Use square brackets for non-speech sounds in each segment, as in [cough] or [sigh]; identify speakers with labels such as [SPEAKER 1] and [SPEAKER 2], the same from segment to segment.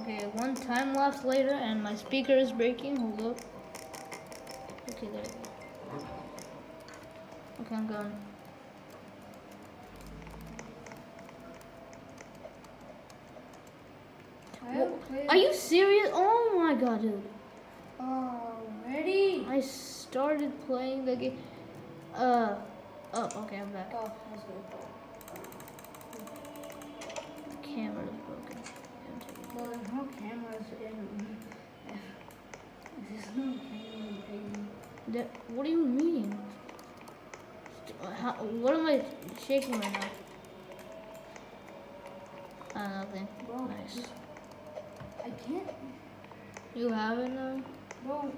[SPEAKER 1] Okay, one time lapse later, and my speaker is breaking. Hold up. Okay, there you go. Okay, I'm going.
[SPEAKER 2] I haven't played
[SPEAKER 1] Are you serious? Oh my god, dude.
[SPEAKER 2] already.
[SPEAKER 1] I started playing the game. Uh, oh, okay, I'm back.
[SPEAKER 2] Oh,
[SPEAKER 1] That- what do you mean? How, what am I shaking right now? Uh, nothing.
[SPEAKER 2] Bro,
[SPEAKER 1] Nice.
[SPEAKER 2] I can't.
[SPEAKER 1] You have it now?
[SPEAKER 2] Bro,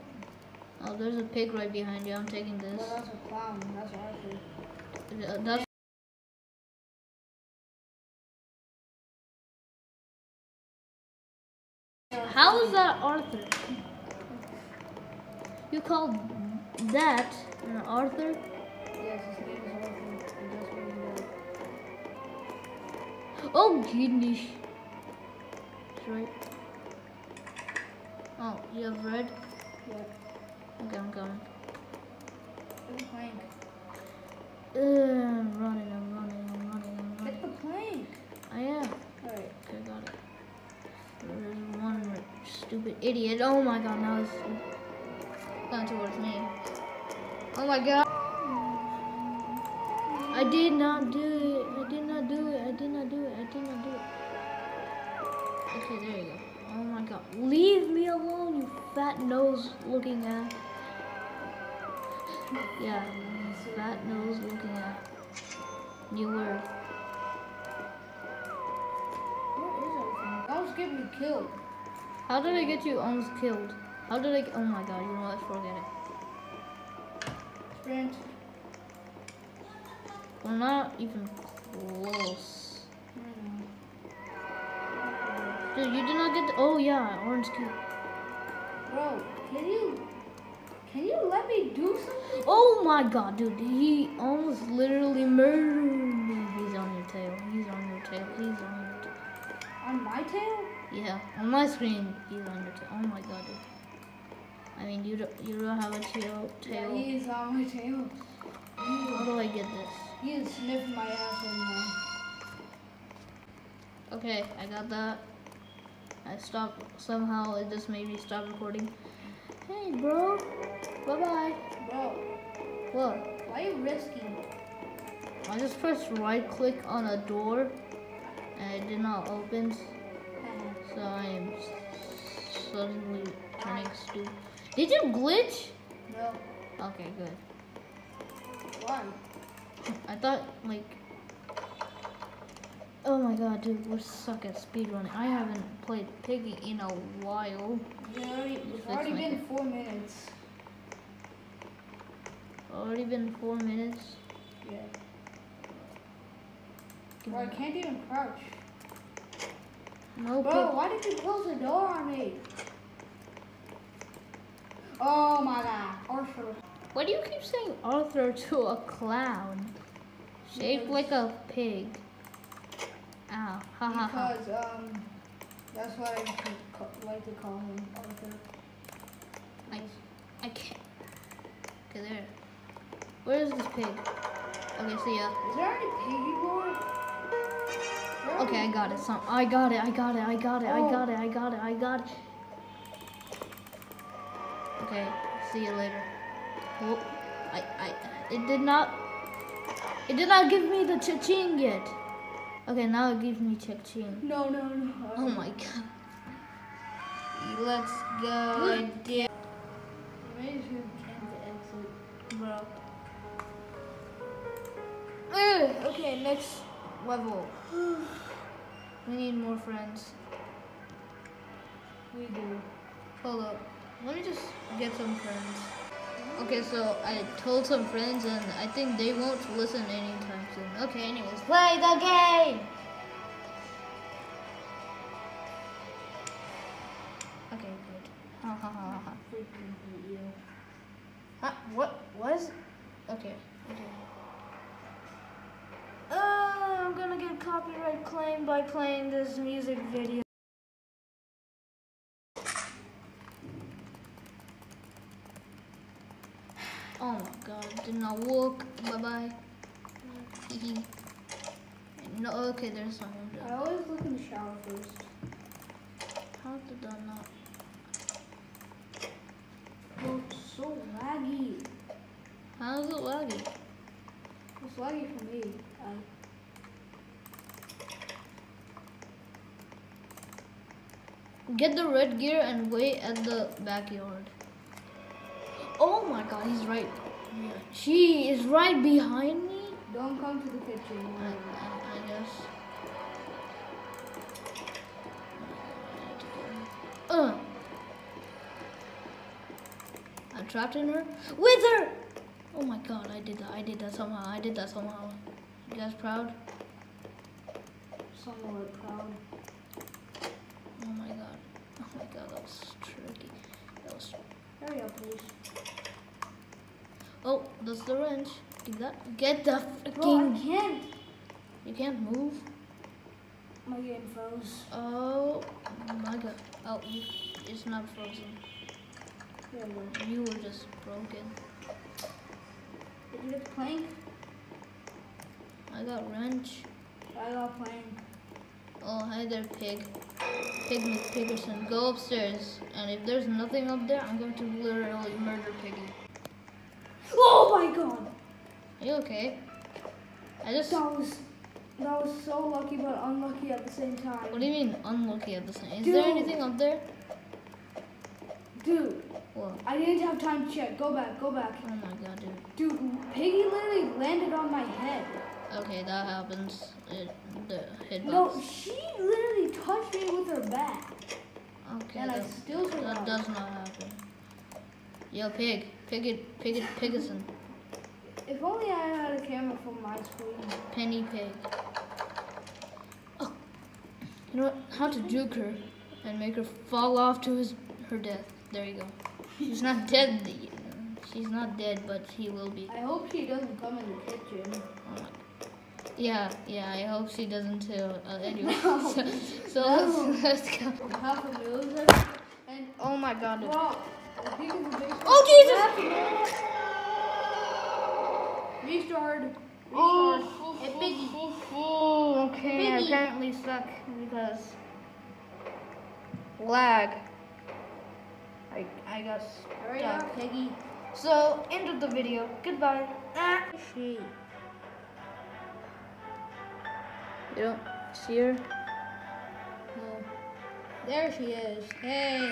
[SPEAKER 1] Oh, there's a pig right behind you. I'm taking
[SPEAKER 2] well,
[SPEAKER 1] this.
[SPEAKER 2] that's a clown. That's Arthur.
[SPEAKER 1] That's How is that Arthur? You called that an Arthur?
[SPEAKER 2] Yes, his name is Arthur. And that's what he.
[SPEAKER 1] Oh goodness. Right. Oh, you have red?
[SPEAKER 2] Yeah.
[SPEAKER 1] Okay, I'm coming.
[SPEAKER 2] Get the plank.
[SPEAKER 1] Uh, I'm running, I'm running, I'm running, I'm
[SPEAKER 2] Get
[SPEAKER 1] running.
[SPEAKER 2] the plank.
[SPEAKER 1] I am.
[SPEAKER 2] Alright.
[SPEAKER 1] Okay, got it. There's one stupid idiot. Oh my god, now it's going towards me. Oh my god. I did not do it. I did not do it. I did not do it. I did not do it. Okay, there you go. Oh my god. Leave me alone, you fat nose looking at. Yeah, fat nose looking at. New word.
[SPEAKER 2] What is everything? Almost get me killed.
[SPEAKER 1] How did I get you almost killed? How did I? Oh my god! You know what? Forget it.
[SPEAKER 2] Sprint.
[SPEAKER 1] We're not even close.
[SPEAKER 2] Hmm.
[SPEAKER 1] Dude, you did not get. The, oh yeah, orange key.
[SPEAKER 2] Bro, can you can you let me do something?
[SPEAKER 1] Oh my god, dude! He almost literally murdered me. He's on your tail. He's on your tail. He's on your tail.
[SPEAKER 2] On my tail?
[SPEAKER 1] Yeah, on my screen, he's on your tail. Oh my god, dude. I mean, you don't, you don't have a tail.
[SPEAKER 2] Yeah,
[SPEAKER 1] Tail.
[SPEAKER 2] he is on my tail.
[SPEAKER 1] How do I get this?
[SPEAKER 2] He is sniffing my ass right now.
[SPEAKER 1] Okay, I got that. I stopped somehow. It just made me stop recording. Hey, bro. Bye bye.
[SPEAKER 2] Bro,
[SPEAKER 1] What?
[SPEAKER 2] why are you risking?
[SPEAKER 1] I just pressed right click on a door and it did not open. So I am suddenly turning stupid. Did you glitch?
[SPEAKER 2] no.
[SPEAKER 1] Okay, good.
[SPEAKER 2] Why?
[SPEAKER 1] I thought like. Oh my god, dude, we suck at speedrunning. I haven't played Piggy in a while.
[SPEAKER 2] It's already, it's already been
[SPEAKER 1] ca-
[SPEAKER 2] four minutes.
[SPEAKER 1] Already been four minutes.
[SPEAKER 2] Yeah. Bro, I can't even crouch.
[SPEAKER 1] No
[SPEAKER 2] Bro, why did you close the door on me? Oh my god, Arthur.
[SPEAKER 1] Why do you keep saying Arthur to a clown? Shaped
[SPEAKER 2] Because-
[SPEAKER 1] like a pig. Ow. Ha ha ha.
[SPEAKER 2] Because, um, that's what I like to call him, Arthur.
[SPEAKER 1] I, I can't. Okay, there. Where is this pig? Okay, see ya.
[SPEAKER 2] Is there any piggy board?
[SPEAKER 1] Okay, I got it. Some, I got it. I got it. I got it. I got it. I got it. I got it. Okay, see you later. Oh, I, I, it did not, it did not give me the cha-ching yet. Okay, now it gives me cha-ching.
[SPEAKER 2] No, no, no.
[SPEAKER 1] Oh my god. Let's go. I did.
[SPEAKER 2] Maybe we can exit.
[SPEAKER 1] Bro. Ugh, okay, next level. We need more friends.
[SPEAKER 2] We do.
[SPEAKER 1] Hold up. Let me just get some friends. Okay, so I told some friends and I think they won't listen anytime soon. Okay, anyways, play the game! Okay, good. Ha ha ha ha.
[SPEAKER 2] Freaking hate you.
[SPEAKER 1] Huh? What was? Okay. Okay. end by playing this music video. Oh my god, did not work. Bye bye. no, okay, there's no
[SPEAKER 2] window.
[SPEAKER 1] I
[SPEAKER 2] always look in the shower first.
[SPEAKER 1] How did that not?
[SPEAKER 2] Looks so laggy.
[SPEAKER 1] How is it laggy?
[SPEAKER 2] It's laggy for me. I
[SPEAKER 1] Get the red gear and wait at the backyard. Oh my god, he's right. She is right behind me.
[SPEAKER 2] don't come to the kitchen.
[SPEAKER 1] I, I, I guess. Uh. I'm trapped in her. With her! Oh my god, I did that. I did that somehow. I did that somehow. You guys proud?
[SPEAKER 2] Somewhat proud.
[SPEAKER 1] Oh my god. Oh my god, that was tricky. That was.
[SPEAKER 2] Hurry up, please.
[SPEAKER 1] Oh, that's the wrench. Get that. Get the
[SPEAKER 2] Bro,
[SPEAKER 1] freaking.
[SPEAKER 2] can't.
[SPEAKER 1] You can't move.
[SPEAKER 2] My game froze.
[SPEAKER 1] Oh my god. Oh, it's not frozen.
[SPEAKER 2] We.
[SPEAKER 1] You were just broken.
[SPEAKER 2] Did you get the plank?
[SPEAKER 1] I got wrench.
[SPEAKER 2] I got plank.
[SPEAKER 1] Oh, hi there, pig. Pig McPiggerson. Go upstairs. And if there's nothing up there, I'm going to literally murder Piggy.
[SPEAKER 2] Oh my god!
[SPEAKER 1] Are you okay? I just.
[SPEAKER 2] That was that was so lucky but unlucky at the same time.
[SPEAKER 1] What do you mean unlucky at the same? time? Is
[SPEAKER 2] Dude.
[SPEAKER 1] there anything up there?
[SPEAKER 2] Dude,
[SPEAKER 1] What?
[SPEAKER 2] I didn't have time to check. Go back, go back.
[SPEAKER 1] Oh my god, dude.
[SPEAKER 2] Dude, Piggy literally landed on my head.
[SPEAKER 1] Okay, that happens. It.
[SPEAKER 2] No, she literally touched me with her back.
[SPEAKER 1] Okay,
[SPEAKER 2] And I
[SPEAKER 1] that,
[SPEAKER 2] still
[SPEAKER 1] that does not happen. Yo, pig. Pig it, pig it, Piggerson.
[SPEAKER 2] If only I had a camera for my screen.
[SPEAKER 1] Penny pig. Oh. You know what? How to juke her and make her fall off to his her death. There you go. She's not dead. She's not dead, but she will be.
[SPEAKER 2] I hope she doesn't come in the kitchen.
[SPEAKER 1] Oh. Yeah, yeah. I hope she doesn't too. Uh, [laughs] anyway,
[SPEAKER 2] No. [laughs]
[SPEAKER 1] so, so
[SPEAKER 2] No.
[SPEAKER 1] let's let's go.
[SPEAKER 2] Half a million. And
[SPEAKER 1] Oh my God. dude.
[SPEAKER 2] bro, the pig is a big
[SPEAKER 1] Oh Jesus!
[SPEAKER 2] Restart. Restart.
[SPEAKER 1] Oh,
[SPEAKER 2] Hey, Piggy.
[SPEAKER 1] okay, I apparently suck because lag. I I got stuck.
[SPEAKER 2] up, Piggy.
[SPEAKER 1] So end of the video. Goodbye. Ah. You don't see her?
[SPEAKER 2] No. There she is. Hey.